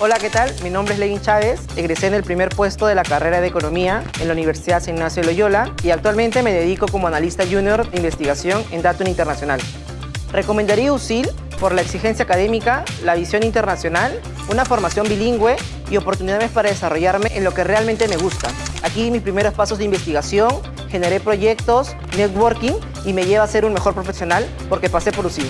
Hola, ¿qué tal? Mi nombre es Levin Chávez, egresé en el primer puesto de la carrera de Economía en la Universidad San Ignacio de Loyola y actualmente me dedico como analista junior de investigación en Datum Internacional. Recomendaría USIL por la exigencia académica, la visión internacional, una formación bilingüe y oportunidades para desarrollarme en lo que realmente me gusta. Aquí mis primeros pasos de investigación, generé proyectos, networking y me lleva a ser un mejor profesional porque pasé por USIL.